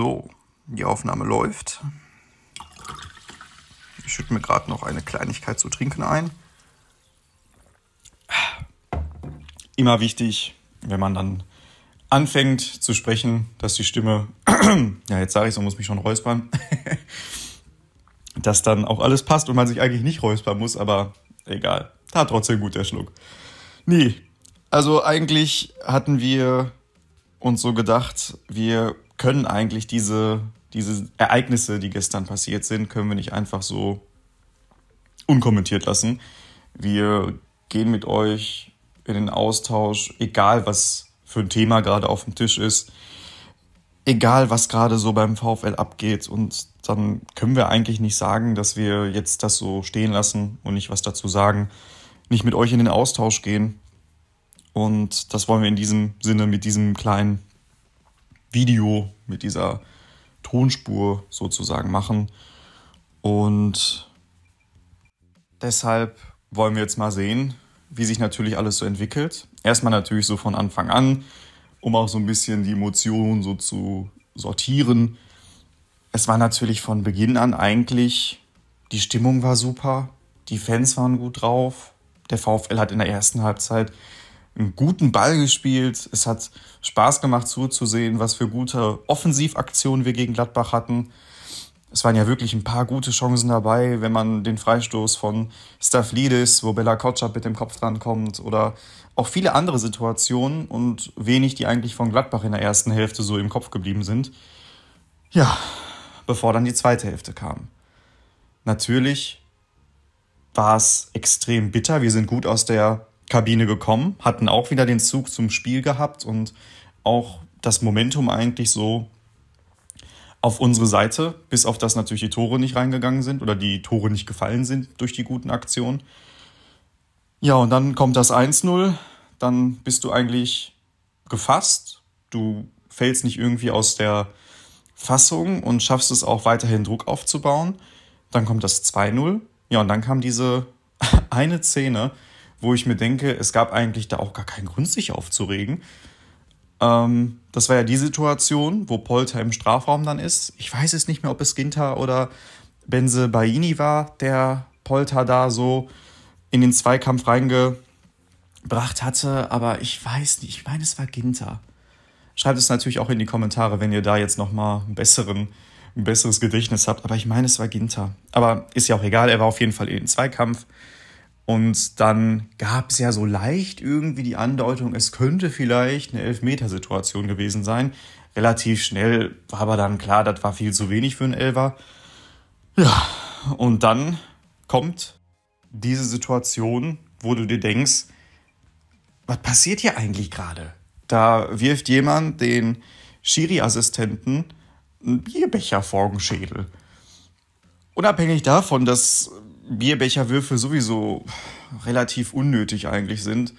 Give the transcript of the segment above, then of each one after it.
So, die Aufnahme läuft. Ich schütte mir gerade noch eine Kleinigkeit zu trinken ein. Immer wichtig, wenn man dann anfängt zu sprechen, dass die Stimme, ja jetzt sage ich so, muss mich schon räuspern, dass dann auch alles passt und man sich eigentlich nicht räuspern muss, aber egal. Tat trotzdem gut der Schluck. Nee, also eigentlich hatten wir uns so gedacht, wir können eigentlich diese, diese Ereignisse, die gestern passiert sind, können wir nicht einfach so unkommentiert lassen. Wir gehen mit euch in den Austausch, egal was für ein Thema gerade auf dem Tisch ist, egal was gerade so beim VfL abgeht. Und dann können wir eigentlich nicht sagen, dass wir jetzt das so stehen lassen und nicht was dazu sagen, nicht mit euch in den Austausch gehen. Und das wollen wir in diesem Sinne mit diesem kleinen Video mit dieser Tonspur sozusagen machen. Und deshalb wollen wir jetzt mal sehen, wie sich natürlich alles so entwickelt. Erstmal natürlich so von Anfang an, um auch so ein bisschen die Emotionen so zu sortieren. Es war natürlich von Beginn an eigentlich, die Stimmung war super, die Fans waren gut drauf. Der VfL hat in der ersten Halbzeit einen guten Ball gespielt. Es hat Spaß gemacht zuzusehen, was für gute Offensivaktionen wir gegen Gladbach hatten. Es waren ja wirklich ein paar gute Chancen dabei, wenn man den Freistoß von Stavlidis, wo Bella Kotschap mit dem Kopf dran oder auch viele andere Situationen und wenig, die eigentlich von Gladbach in der ersten Hälfte so im Kopf geblieben sind. Ja, bevor dann die zweite Hälfte kam. Natürlich war es extrem bitter. Wir sind gut aus der Kabine gekommen, hatten auch wieder den Zug zum Spiel gehabt und auch das Momentum eigentlich so auf unsere Seite, bis auf das natürlich die Tore nicht reingegangen sind oder die Tore nicht gefallen sind durch die guten Aktionen. Ja, und dann kommt das 1-0, dann bist du eigentlich gefasst, du fällst nicht irgendwie aus der Fassung und schaffst es auch weiterhin Druck aufzubauen. Dann kommt das 2-0. Ja, und dann kam diese eine Szene, wo ich mir denke, es gab eigentlich da auch gar keinen Grund, sich aufzuregen. Ähm, das war ja die Situation, wo Polter im Strafraum dann ist. Ich weiß es nicht mehr, ob es Ginter oder Benze Baini war, der Polter da so in den Zweikampf reingebracht hatte, aber ich weiß nicht, ich meine, es war Ginter. Schreibt es natürlich auch in die Kommentare, wenn ihr da jetzt nochmal ein besseres Gedächtnis habt, aber ich meine, es war Ginter. Aber ist ja auch egal, er war auf jeden Fall in den Zweikampf. Und dann gab es ja so leicht irgendwie die Andeutung, es könnte vielleicht eine Elfmetersituation gewesen sein. Relativ schnell war aber dann klar, das war viel zu wenig für einen Elfer. Ja, und dann kommt diese Situation, wo du dir denkst, was passiert hier eigentlich gerade? Da wirft jemand den Schiri-Assistenten einen Bierbecher vor den Schädel. Unabhängig davon, dass Bierbecherwürfe sowieso relativ unnötig eigentlich sind,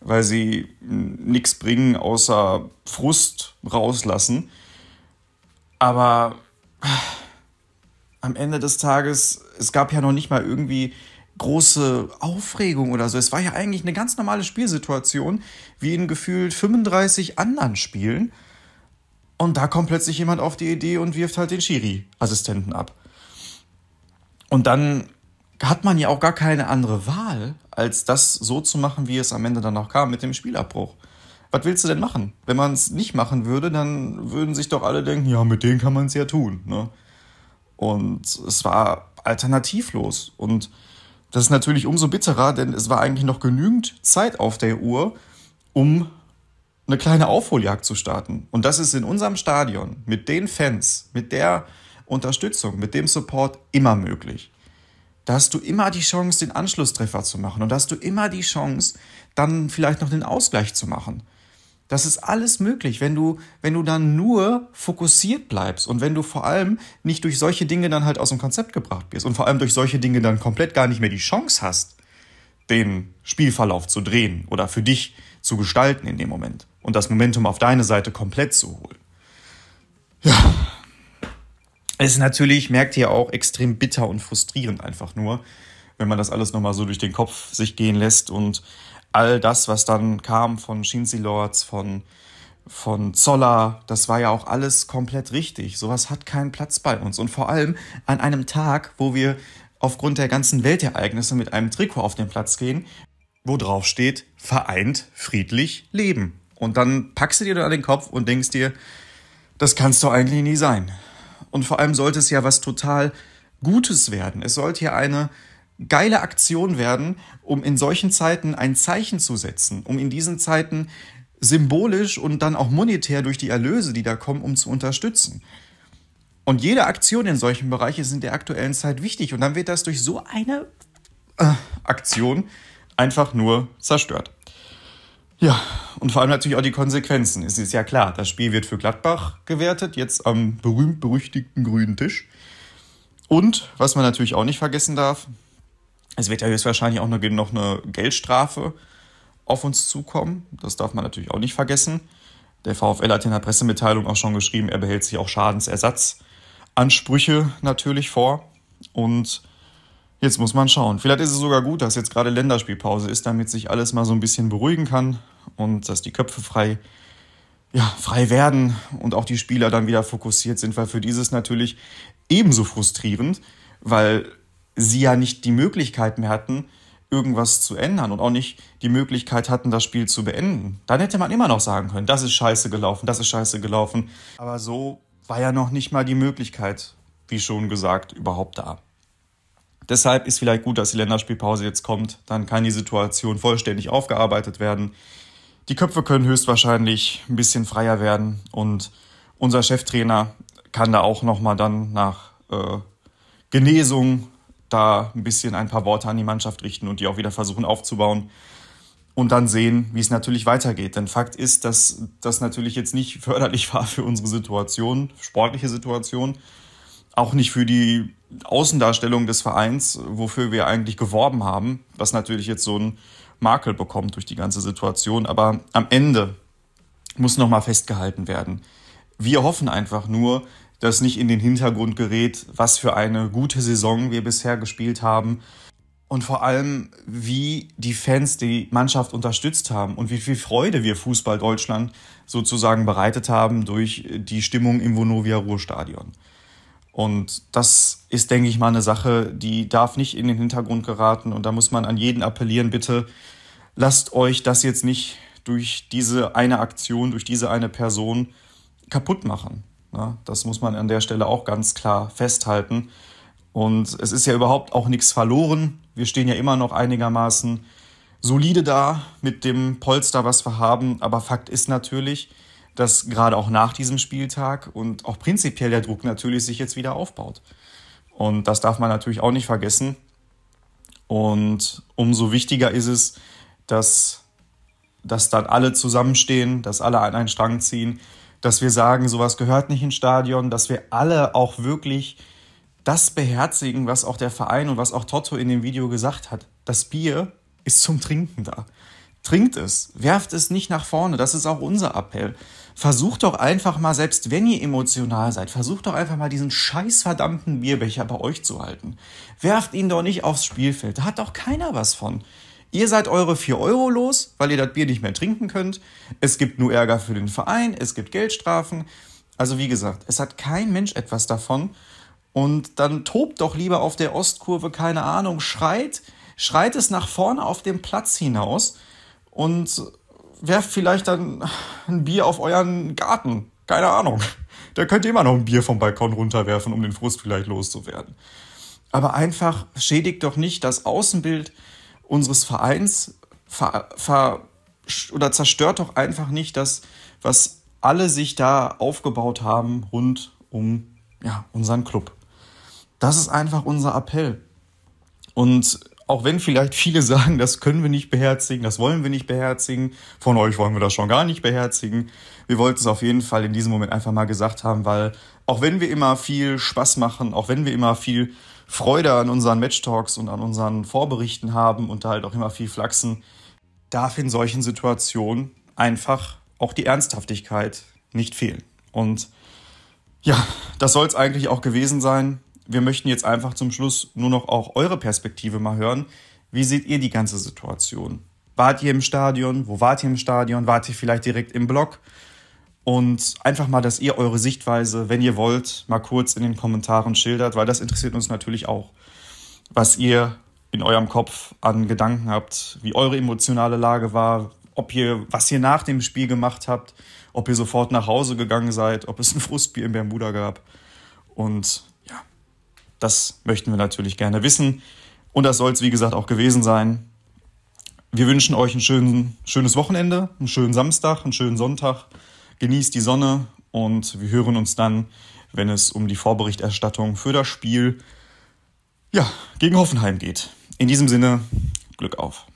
weil sie nichts bringen außer Frust rauslassen. Aber am Ende des Tages, es gab ja noch nicht mal irgendwie große Aufregung oder so. Es war ja eigentlich eine ganz normale Spielsituation, wie in gefühlt 35 anderen Spielen. Und da kommt plötzlich jemand auf die Idee und wirft halt den Schiri-Assistenten ab. Und dann hat man ja auch gar keine andere Wahl, als das so zu machen, wie es am Ende dann noch kam mit dem Spielabbruch. Was willst du denn machen? Wenn man es nicht machen würde, dann würden sich doch alle denken, ja, mit denen kann man es ja tun. Ne? Und es war alternativlos. Und das ist natürlich umso bitterer, denn es war eigentlich noch genügend Zeit auf der Uhr, um eine kleine Aufholjagd zu starten. Und das ist in unserem Stadion mit den Fans, mit der Unterstützung, mit dem Support immer möglich da hast du immer die Chance, den Anschlusstreffer zu machen. Und da hast du immer die Chance, dann vielleicht noch den Ausgleich zu machen. Das ist alles möglich, wenn du, wenn du dann nur fokussiert bleibst und wenn du vor allem nicht durch solche Dinge dann halt aus dem Konzept gebracht wirst und vor allem durch solche Dinge dann komplett gar nicht mehr die Chance hast, den Spielverlauf zu drehen oder für dich zu gestalten in dem Moment und das Momentum auf deine Seite komplett zu holen. Ja, es ist natürlich, merkt ihr auch, extrem bitter und frustrierend einfach nur, wenn man das alles nochmal so durch den Kopf sich gehen lässt und all das, was dann kam von Shinzi Lords, von, von Zoller, das war ja auch alles komplett richtig. Sowas hat keinen Platz bei uns. Und vor allem an einem Tag, wo wir aufgrund der ganzen Weltereignisse mit einem Trikot auf den Platz gehen, wo drauf steht, vereint friedlich leben. Und dann packst du dir da den Kopf und denkst dir, das kannst doch eigentlich nie sein. Und vor allem sollte es ja was total Gutes werden. Es sollte ja eine geile Aktion werden, um in solchen Zeiten ein Zeichen zu setzen, um in diesen Zeiten symbolisch und dann auch monetär durch die Erlöse, die da kommen, um zu unterstützen. Und jede Aktion in solchen Bereichen ist in der aktuellen Zeit wichtig. Und dann wird das durch so eine äh, Aktion einfach nur zerstört. Ja, und vor allem natürlich auch die Konsequenzen. Es ist ja klar, das Spiel wird für Gladbach gewertet, jetzt am berühmt-berüchtigten grünen Tisch. Und, was man natürlich auch nicht vergessen darf, es wird ja höchstwahrscheinlich auch noch eine Geldstrafe auf uns zukommen. Das darf man natürlich auch nicht vergessen. Der VfL hat in der Pressemitteilung auch schon geschrieben, er behält sich auch Schadensersatzansprüche natürlich vor. Und jetzt muss man schauen. Vielleicht ist es sogar gut, dass jetzt gerade Länderspielpause ist, damit sich alles mal so ein bisschen beruhigen kann und dass die Köpfe frei, ja, frei werden und auch die Spieler dann wieder fokussiert sind, weil für dieses natürlich ebenso frustrierend, weil sie ja nicht die Möglichkeit mehr hatten, irgendwas zu ändern und auch nicht die Möglichkeit hatten, das Spiel zu beenden. Dann hätte man immer noch sagen können, das ist scheiße gelaufen, das ist scheiße gelaufen. Aber so war ja noch nicht mal die Möglichkeit, wie schon gesagt, überhaupt da. Deshalb ist vielleicht gut, dass die Länderspielpause jetzt kommt. Dann kann die Situation vollständig aufgearbeitet werden. Die Köpfe können höchstwahrscheinlich ein bisschen freier werden und unser Cheftrainer kann da auch nochmal dann nach äh, Genesung da ein bisschen ein paar Worte an die Mannschaft richten und die auch wieder versuchen aufzubauen und dann sehen, wie es natürlich weitergeht. Denn Fakt ist, dass das natürlich jetzt nicht förderlich war für unsere Situation, sportliche Situation, auch nicht für die Außendarstellung des Vereins, wofür wir eigentlich geworben haben, was natürlich jetzt so ein Makel bekommt durch die ganze Situation. Aber am Ende muss nochmal festgehalten werden. Wir hoffen einfach nur, dass nicht in den Hintergrund gerät, was für eine gute Saison wir bisher gespielt haben und vor allem, wie die Fans die Mannschaft unterstützt haben und wie viel Freude wir Fußball Deutschland sozusagen bereitet haben durch die Stimmung im Vonovia Ruhrstadion. Und das ist, denke ich mal, eine Sache, die darf nicht in den Hintergrund geraten. Und da muss man an jeden appellieren, bitte lasst euch das jetzt nicht durch diese eine Aktion, durch diese eine Person kaputt machen. Das muss man an der Stelle auch ganz klar festhalten. Und es ist ja überhaupt auch nichts verloren. Wir stehen ja immer noch einigermaßen solide da mit dem Polster, was wir haben. Aber Fakt ist natürlich, dass gerade auch nach diesem Spieltag und auch prinzipiell der Druck natürlich sich jetzt wieder aufbaut. Und das darf man natürlich auch nicht vergessen. Und umso wichtiger ist es, dass, dass dann alle zusammenstehen, dass alle an einen Strang ziehen dass wir sagen, sowas gehört nicht ins Stadion, dass wir alle auch wirklich das beherzigen, was auch der Verein und was auch Toto in dem Video gesagt hat. Das Bier ist zum Trinken da. Trinkt es, werft es nicht nach vorne, das ist auch unser Appell. Versucht doch einfach mal, selbst wenn ihr emotional seid, versucht doch einfach mal diesen scheiß verdammten Bierbecher bei euch zu halten. Werft ihn doch nicht aufs Spielfeld, da hat doch keiner was von. Ihr seid eure 4 Euro los, weil ihr das Bier nicht mehr trinken könnt. Es gibt nur Ärger für den Verein, es gibt Geldstrafen. Also wie gesagt, es hat kein Mensch etwas davon. Und dann tobt doch lieber auf der Ostkurve, keine Ahnung, schreit, schreit es nach vorne auf dem Platz hinaus und werft vielleicht dann ein Bier auf euren Garten. Keine Ahnung. Da könnt ihr immer noch ein Bier vom Balkon runterwerfen, um den Frust vielleicht loszuwerden. Aber einfach schädigt doch nicht das Außenbild unseres Vereins ver, ver, oder zerstört doch einfach nicht das, was alle sich da aufgebaut haben rund um ja, unseren Club. Das ist einfach unser Appell. Und auch wenn vielleicht viele sagen, das können wir nicht beherzigen, das wollen wir nicht beherzigen, von euch wollen wir das schon gar nicht beherzigen. Wir wollten es auf jeden Fall in diesem Moment einfach mal gesagt haben, weil auch wenn wir immer viel Spaß machen, auch wenn wir immer viel Freude an unseren Matchtalks und an unseren Vorberichten haben und da halt auch immer viel flachsen, darf in solchen Situationen einfach auch die Ernsthaftigkeit nicht fehlen. Und ja, das soll es eigentlich auch gewesen sein. Wir möchten jetzt einfach zum Schluss nur noch auch eure Perspektive mal hören. Wie seht ihr die ganze Situation? Wart ihr im Stadion? Wo wart ihr im Stadion? Wart ihr vielleicht direkt im Block? und einfach mal, dass ihr eure Sichtweise, wenn ihr wollt, mal kurz in den Kommentaren schildert, weil das interessiert uns natürlich auch, was ihr in eurem Kopf an Gedanken habt, wie eure emotionale Lage war, ob ihr, was ihr nach dem Spiel gemacht habt, ob ihr sofort nach Hause gegangen seid, ob es ein Frustbier in Bermuda gab. Und das möchten wir natürlich gerne wissen. Und das soll es, wie gesagt, auch gewesen sein. Wir wünschen euch ein schön, schönes Wochenende, einen schönen Samstag, einen schönen Sonntag. Genießt die Sonne und wir hören uns dann, wenn es um die Vorberichterstattung für das Spiel ja, gegen Hoffenheim geht. In diesem Sinne, Glück auf.